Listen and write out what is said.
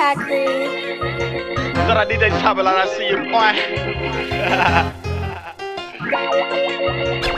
happy. Acri. I di that trouble and I see you, boy.